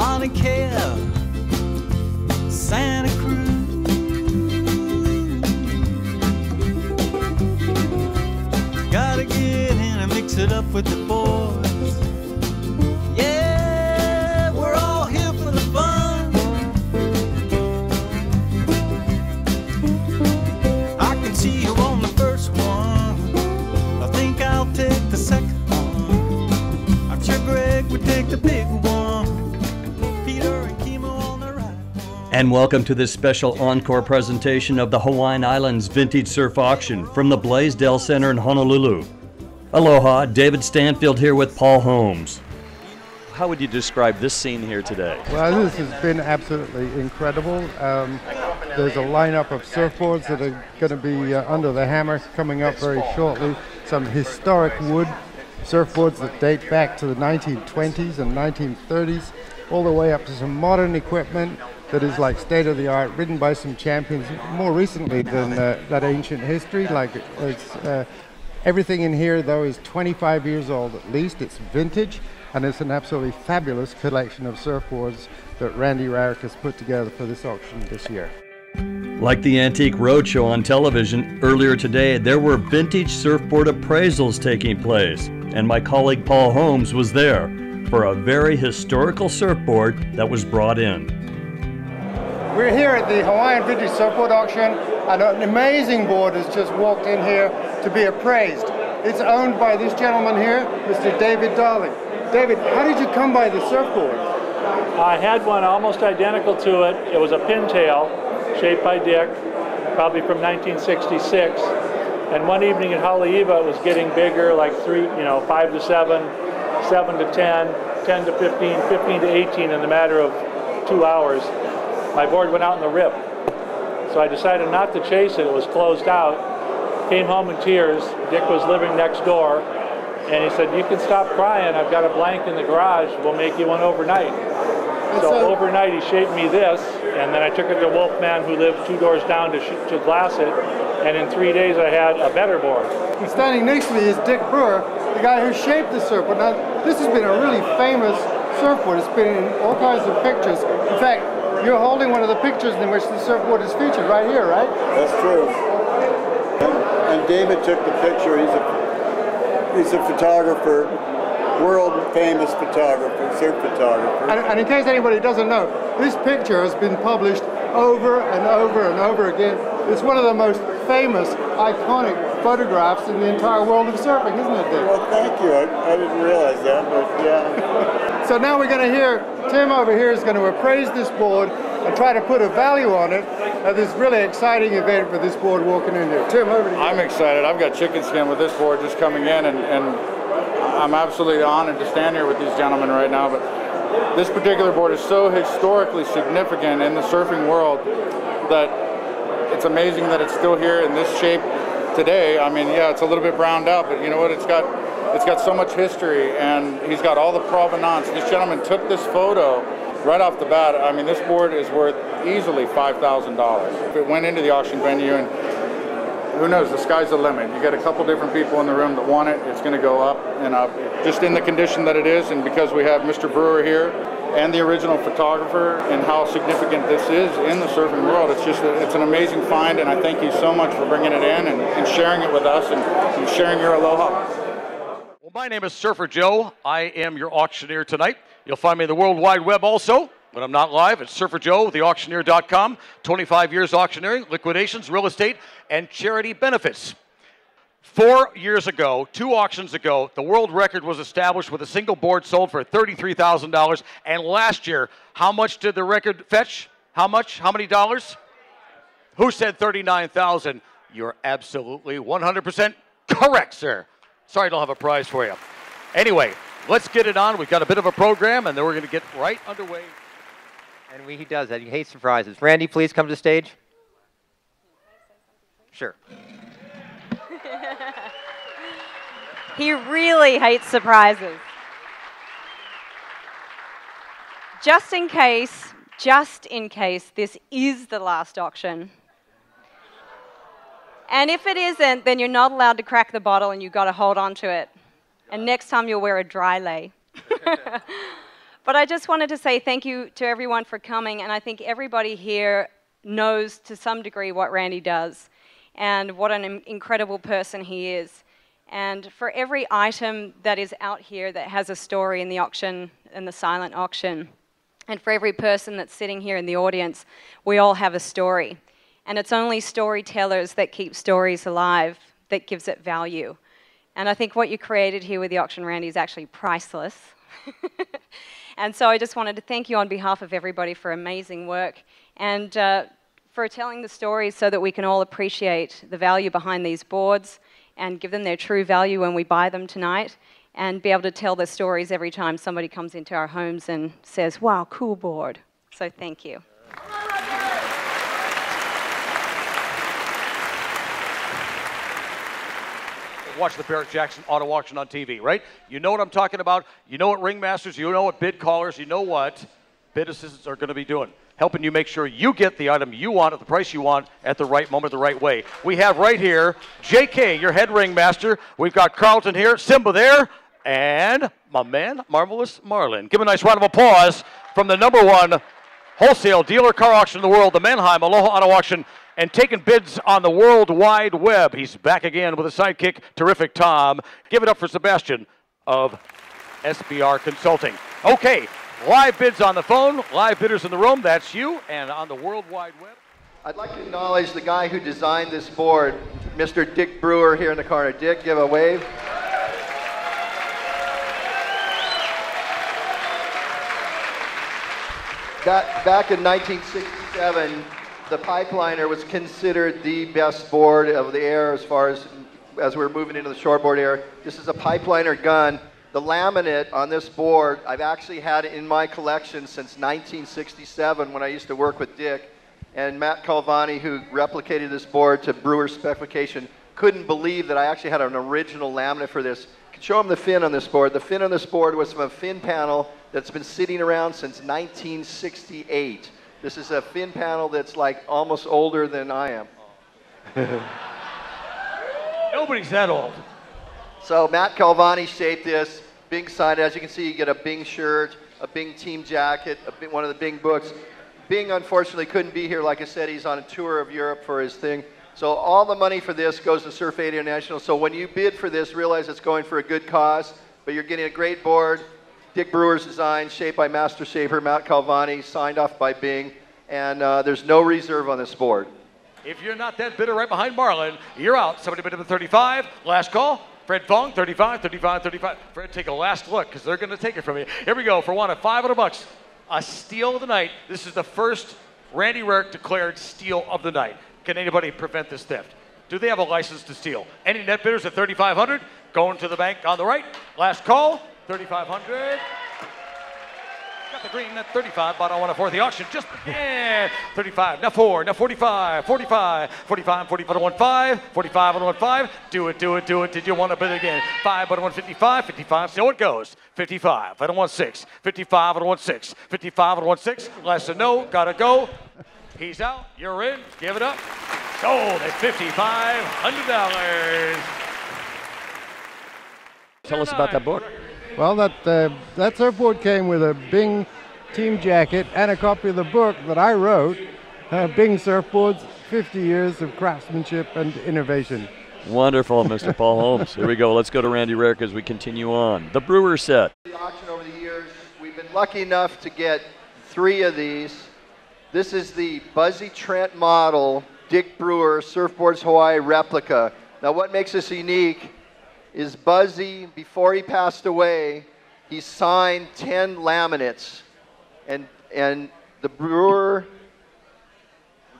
Lonnie And welcome to this special encore presentation of the Hawaiian Islands Vintage Surf Auction from the Blaisdell Center in Honolulu. Aloha, David Stanfield here with Paul Holmes. How would you describe this scene here today? Well, this has been absolutely incredible. Um, there's a lineup of surfboards that are going to be uh, under the hammer coming up very shortly. Some historic wood surfboards that date back to the 1920s and 1930s, all the way up to some modern equipment that is like state of the art, ridden by some champions more recently than uh, that ancient history. Like it's, uh, everything in here, though, is 25 years old at least. It's vintage, and it's an absolutely fabulous collection of surfboards that Randy Rarick has put together for this auction this year. Like the Antique Roadshow on television earlier today, there were vintage surfboard appraisals taking place, and my colleague Paul Holmes was there for a very historical surfboard that was brought in. We're here at the Hawaiian Vintage Surfboard Auction, and an amazing board has just walked in here to be appraised. It's owned by this gentleman here, Mr. David Darling. David, how did you come by the surfboard? I had one almost identical to it. It was a pintail, shaped by Dick, probably from 1966. And one evening at Haleiwa, it was getting bigger, like three, you know, five to seven, seven to 10, 10 to 15, 15 to 18 in the matter of two hours. My board went out in the rip. So I decided not to chase it. It was closed out. Came home in tears. Dick was living next door. And he said, you can stop crying. I've got a blank in the garage. We'll make you one overnight. So so- overnight he shaped me this, and then I took it to Wolfman, who lived two doors down, to, sh- to glass it. And in three days I had a better board. Standing next to me is Dick Brewer, the guy who shaped the surfboard. Now, this has been a really famous surfboard. It's been in all kinds of pictures. In fact, you're holding one of the pictures in which the surfboard is featured right here, right? That's true. And David took the picture. He's a he's a photographer, world famous photographer, surf photographer. And, and in case anybody doesn't know, this picture has been published over and over and over again. It's one of the most famous, iconic photographs in the entire world of surfing, isn't it, Dick? Well, thank you. I, I didn't realize that, but yeah. So now we're going to hear Tim over here is going to appraise this board and try to put a value on it at this really exciting event for this board walking in here. Tim, over to you. I'm excited. I've got chicken skin with this board just coming in, and, and I'm absolutely honored to stand here with these gentlemen right now. But this particular board is so historically significant in the surfing world that it's amazing that it's still here in this shape today. I mean, yeah, it's a little bit browned out, but you know what? It's got it's got so much history, and he's got all the provenance. This gentleman took this photo right off the bat. I mean, this board is worth easily five thousand dollars. If it went into the auction venue and who knows, the sky's the limit. You get a couple different people in the room that want it, it's going to go up and up. Just in the condition that it is, and because we have Mr. Brewer here and the original photographer and how significant this is in the surfing world, it's just, it's an amazing find, and I thank you so much for bringing it in and, and sharing it with us and, and sharing your aloha. Well, my name is Surfer Joe. I am your auctioneer tonight. You'll find me on the World Wide Web also. When I'm not live, it's Surfer Joe, theauctioneer.com. 25 years auctioneering, liquidations, real estate, and charity benefits. Four years ago, two auctions ago, the world record was established with a single board sold for $33,000. And last year, how much did the record fetch? How much? How many dollars? Who said 39,000? You're absolutely 100% correct, sir. Sorry, I don't have a prize for you. Anyway, let's get it on. We've got a bit of a program, and then we're going to get right underway. And we, he does that. He hates surprises. Randy, please come to the stage. Sure. He really hates surprises. Just in case, just in case this is the last auction. And if it isn't, then you're not allowed to crack the bottle and you've got to hold on to it. And next time you'll wear a dry lei. but I just wanted to say thank you to everyone for coming, and I think everybody here knows to some degree what Randy does and what an incredible person he is. And for every item that is out here that has a story in the auction, in the silent auction, and for every person that's sitting here in the audience, we all have a story. And it's only storytellers that keep stories alive that gives it value. And I think what you created here with the auction, Randy, is actually priceless. and so I just wanted to thank you on behalf of everybody for amazing work and uh, for telling the stories so that we can all appreciate the value behind these boards and give them their true value when we buy them tonight and be able to tell the stories every time somebody comes into our homes and says, wow, cool board. So thank you. Watch the Barrett Jackson auto auction on TV, right? You know what I'm talking about. You know what ringmasters, you know what bid callers, you know what bid assistants are going to be doing. Helping you make sure you get the item you want at the price you want at the right moment, the right way. We have right here JK, your head ringmaster. We've got Carlton here, Simba there, and my man, Marvelous Marlin. Give him a nice round of applause from the number one wholesale dealer car auction in the world, the Manheim Aloha Auto Auction, and taking bids on the World Wide Web. He's back again with a sidekick, terrific Tom. Give it up for Sebastian of SBR Consulting. Okay, live bids on the phone, live bidders in the room. That's you, and on the World Wide Web. I'd like to acknowledge the guy who designed this board, Mr. Dick Brewer here in the corner. Dick, give a wave. Back, back in 1967, the Pipeliner was considered the best board of the air as far as as we are moving into the shortboard era. This is a Pipeliner gun. The laminate on this board, I've actually had in my collection since 1967 when I used to work with Dick. And Matt Calvani, who replicated this board to Brewer's specification, couldn't believe that I actually had an original laminate for this. Show him the fin on this board. The fin on this board was from a fin panel that's been sitting around since 1968. This is a fin panel that's like almost older than I am. Nobody's that old. So Matt Calvani shaped this. Bing signed it. As you can see, you get a Bing shirt, a Bing team jacket, a Bing, one of the Bing books. Bing unfortunately couldn't be here. Like I said, he's on a tour of Europe for his thing. So all the money for this goes to Surf Aid International. So when you bid for this, realize it's going for a good cause, but you're getting a great board. Dick Brewer's design, shaped by Master Shaper Matt Calvani, signed off by Bing, and uh, there's no reserve on this board. If you're not that bidder right behind Marlin, you're out. Somebody bid at 35. Last call. Fred Fong, 35, 35, 35. Fred, take a last look because they're going to take it from you. Here we go for one at 500 bucks. A steal of the night. This is the first Randy Rarick declared steal of the night. Can anybody prevent this theft? Do they have a license to steal? Any net bidders at 3,500? Going to the bank on the right. Last call, 3,500. Got the green at 35, bought on one for the auction. Just began. 35, now 4, now 45, 45, 45, 45 on 5, 45 on 5. Do it, do it, do it. Did you want to bid again? 5 on 155, 55. So it goes. 55, I don't want 6. 55, I don't want 6. 55, I don't want 6. Less than no, gotta go. He's out, you're in, give it up. Sold at $5,500. Tell us about that book. Well, that uh, that surfboard came with a Bing team jacket and a copy of the book that I wrote, uh, Bing Surfboards: 50 Years of Craftsmanship and Innovation. Wonderful, Mr. Paul Holmes. Here we go. Let's go to Randy Rarick as we continue on. The Brewer set. The auction over the years, we've been lucky enough to get three of these. This is the Buzzy Trent model Dick Brewer Surfboards Hawaii replica. Now, what makes this unique is Buzzy, before he passed away, he signed 10 laminates. And, and the Brewer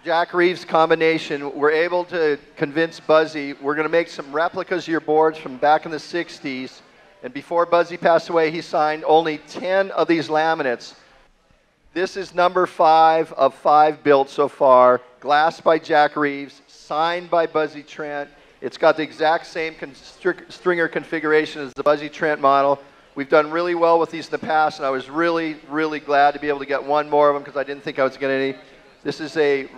Jack Reeves combination, we're able to convince Buzzy we're going to make some replicas of your boards from back in the 60s. And before Buzzy passed away, he signed only 10 of these laminates. This is number five of five built so far. Glass by Jack Reeves, signed by Buzzy Trent. It's got the exact same stringer configuration as the Buzzy Trent model. We've done really well with these in the past, and I was really, really glad to be able to get one more of them because I didn't think I was going getting any. This is a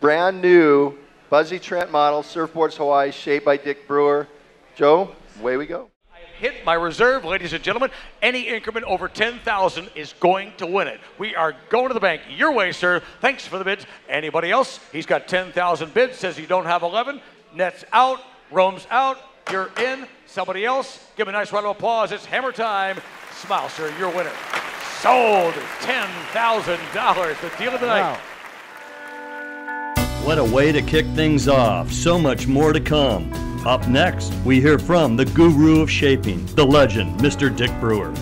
brand new Buzzy Trent model, Surfboards Hawaii, shaped by Dick Brewer. Joe, away we go. Hit my reserve, ladies and gentlemen. Any increment over 10,000 is going to win it. We are going to the bank. Your way, sir. Thanks for the bids. Anybody else? He's got 10,000 bids. Says you don't have 11. Nets out. Roams out. You're in. Somebody else? Give him a nice round of applause. It's hammer time. Smile, sir. Your winner. Sold. $10,000. The deal of the night. What a way to kick things off. So much more to come. Up next, we hear from the guru of shaping, the legend, Mr. Dick Brewer.